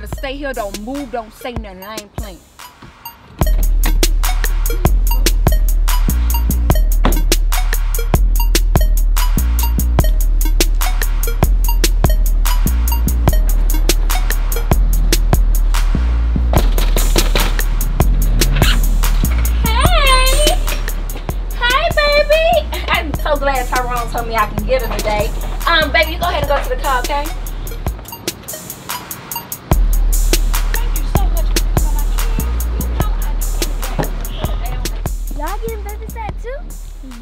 better stay here. Don't move. Don't say nothing. I ain't playing. Hey! Hi, baby! I'm so glad Tyrone told me I can get her today. Um, baby, you go ahead and go to the car, okay?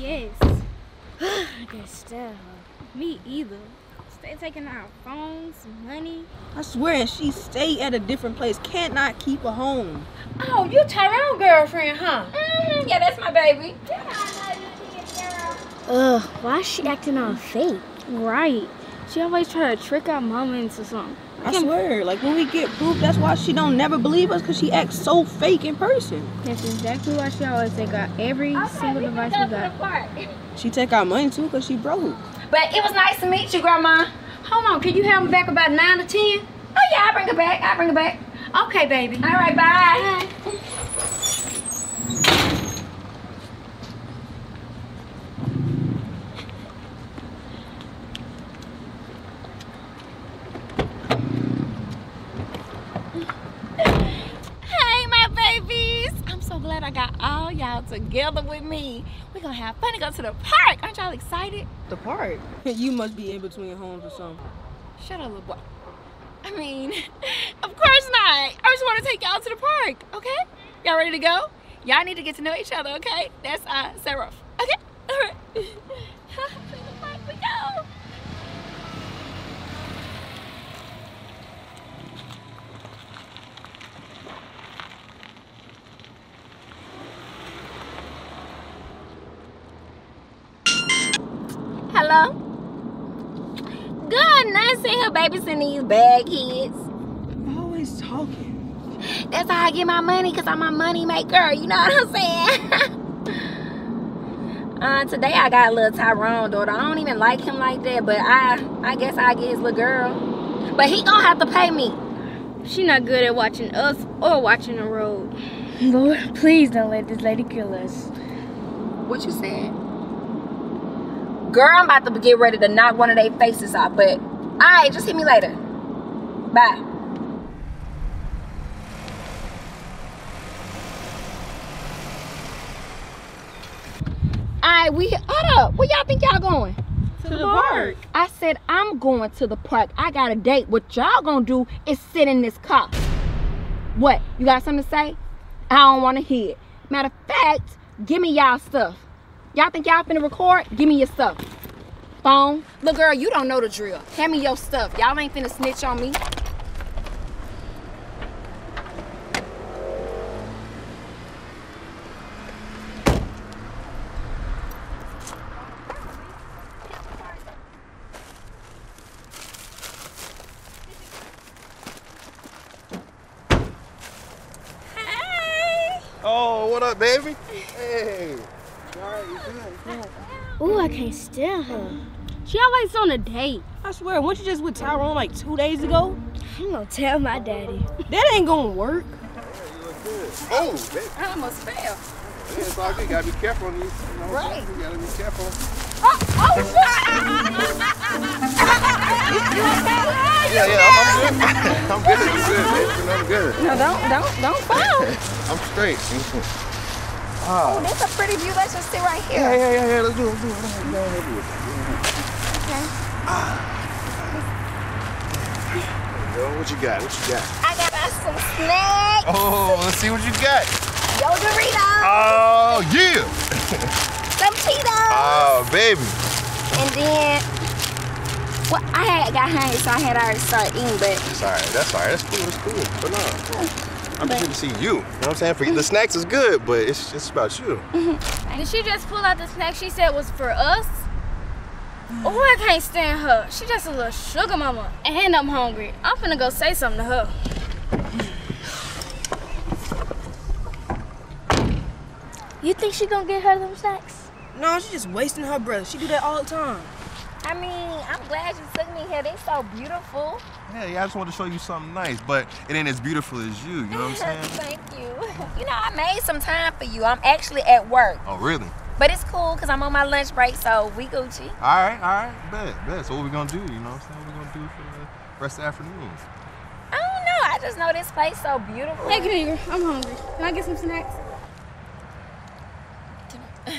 Yes. I can't stand her. Me either. Stay taking our phones, money. I swear, and she stay at a different place. Can't not keep her home. Oh, you Tyrone girlfriend, huh? Mm, yeah, that's my baby. Yeah, I know you, girl. Ugh, why is she acting all fake? Right. She always try to trick our mama into something. I swear, like when we get proof, that's why she don't never believe us because she acts so fake in person. That's exactly why she always take out every single device we got. She take our money too because she broke. But it was nice to meet you, Grandma. Hold on, can you have me back about 9 to 10? Oh, yeah, I'll bring her back. I'll bring her back. Okay, baby. All right, bye. Hey, my babies. I'm so glad I got all y'all together with me. We're going to have fun and go to the park. Aren't y'all excited? The park? you must be in between homes or something. Shut up, little boy. I mean, of course not. I just want to take y'all to the park, okay? Y'all ready to go? Y'all need to get to know each other, okay? That's uh, Sarah. Okay? All right. to the park we go. Hello? Good, nice seeing her babysitting these bad kids. I'm Always talking. That's how I get my money, cause I'm a money maker. You know what I'm saying? uh, today I got a little Tyrone daughter. I don't even like him like that, but I, I guess I get his little girl. But he gonna have to pay me. She not good at watching us or watching the road. Lord, please don't let this lady kill us. What you said? Girl, I'm about to get ready to knock one of their faces off. But all right, just hit me later. Bye. All right, we hold up. Where y'all think y'all going? To, the, park. I said I'm going to the park. I got a date. What y'all gonna do is sit in this car. What? You got something to say? I don't want to hear it. Matter of fact, give me y'all stuff. Y'all think y'all finna record? Give me your stuff. Phone. Look, girl, you don't know the drill. Hand me your stuff. Y'all ain't finna snitch on me. Oh, what up, baby? Hey. Ooh, I can't stand her. She always on a date. I swear, weren't you just with Tyrone like two days ago? I'm gonna tell my daddy. That ain't gonna work. You look good. Oh, baby. I almost fell. Yeah, it's all good. You gotta be careful on these. You know, Right. You gotta be careful. Oh, oh, yeah, yeah, I'm, I'm good. I'm good. I'm good, baby. You know, I'm good. No, don't, don't, don't fall. I'm straight. Ah. Oh, that's a pretty view. Let's just sit right here. Yeah, yeah, yeah, yeah. Let's do it. Let's do it. Let's do it. Let's do it. Okay. Yo, what you got? What you got? I got us some snacks. Oh, let's see what you got. Yo Doritos. Oh, yeah. some Cheetos. Oh, baby. And then, well, I had got hungry, so I had already started eating, but That's all right. That's all right. That's cool. That's cool. But no, I'm just here to see you. You know what I'm saying? For the snacks is good, but it's just about you. Did she just pull out the snack she said was for us? Oh, I can't stand her. She just a little sugar mama. And I'm hungry. I'm finna go say something to her. You think she gonna get her them snacks? No, she's just wasting her breath. She do that all the time. I mean, I'm glad you took me here. They're so beautiful. Yeah, yeah, I just wanted to show you something nice, but it ain't as beautiful as you, you know what I'm saying? Thank you. You know, I made some time for you. I'm actually at work. oh, really? But it's cool because I'm on my lunch break, so we Gucci. All right, all right, bet, bet. So what we gonna do, you know what I'm saying? What we gonna do for the rest of the afternoon? I don't know. I just know this place so beautiful. Hey, Kinigra, I'm hungry. Can I get some snacks?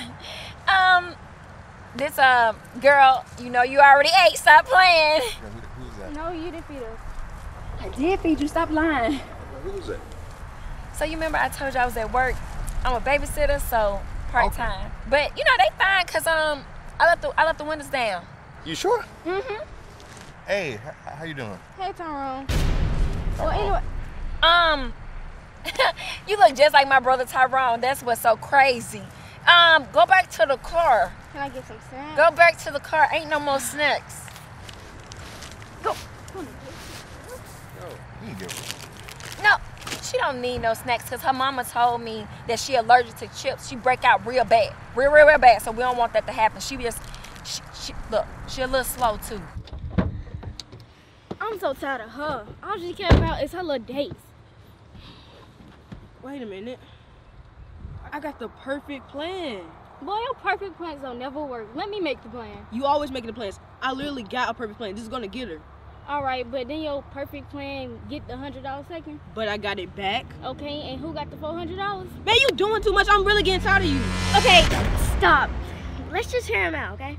Um, this uh girl, you know you already ate. Stop playing. Yeah, who, who's that? No, you didn't feed us. I did feed you. Stop lying. Who's that? So you remember I told you I was at work. I'm a babysitter, so part time. But you know they fine cause um I left the I left the windows down. You sure? Mm-hmm. Hey, h- how you doing? Hey, Tyrone. Well, anyway, Um, you look just like my brother Tyrone. That's what's so crazy. Um, go back to the car. Can I get some snacks? Go back to the car. Ain't no more snacks. You can get one. No, she don't need no snacks because her mama told me that she allergic to chips. She break out real bad, real, real, real bad. So we don't want that to happen. She just, she, she look, she a little slow too. I'm so tired of her. All she care about is her little dates. Wait a minute. I got the perfect plan. Boy, your perfect plans don't never work. Let me make the plan. You always making the plans. I literally got a perfect plan. This is gonna get her. All right, but then your perfect plan get the hundred dollars second. But I got it back. Okay, and who got the four hundred dollars? Man, you doing too much. I'm really getting tired of you. Okay, stop. Let's just hear him out, okay?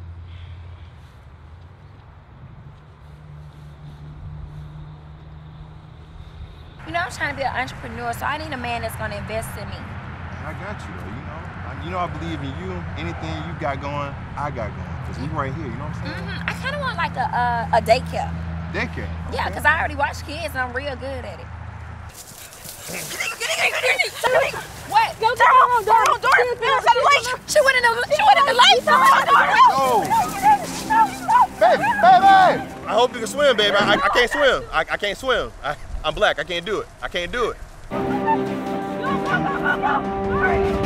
You know, I'm trying to be an entrepreneur, so I need a man that's gonna invest in me. I got you though, you know. I, you know I believe in you. Anything you got going, I got going. Cause we right here, you know what I'm saying? hmm I kind of want like a uh, a daycare. Daycare. Yeah, because I already watch kids and I'm real good at it. what? Go down, door, door, door. Shut the light. She went in the, she went in the light. Oh! Baby, baby! I hope you can swim, baby. I, I can't swim. I, I can't swim. I, I'm black. I can't do it. I can't do it. Let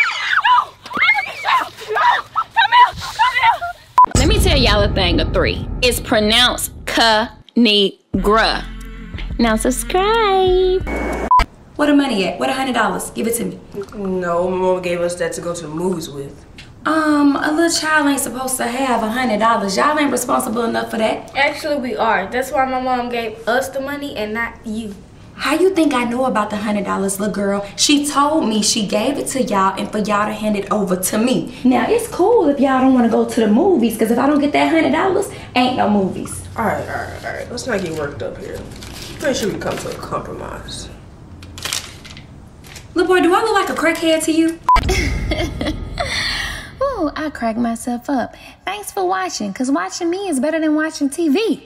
y'all a thing of three. It's pronounced Ka-ni-gra. Now subscribe. What the money at? Where the hundred dollars? Give it to me. No, my mom gave us that to go to the movies with. Um, a little child ain't supposed to have a hundred dollars. Y'all ain't responsible enough for that. Actually, we are. That's why my mom gave us the money and not you. How you think I know about the hundred dollars, little girl? She told me she gave it to y'all and for y'all to hand it over to me. Now it's cool if y'all don't want to go to the movies, cause if I don't get that hundred dollars, ain't no movies. All right, all right, all right. Let's not get worked up here. Pretty sure we come to a compromise. Little boy, do I look like a crackhead to you? Ooh, I cracked myself up. Thanks for watching, because watching me is better than watching TV.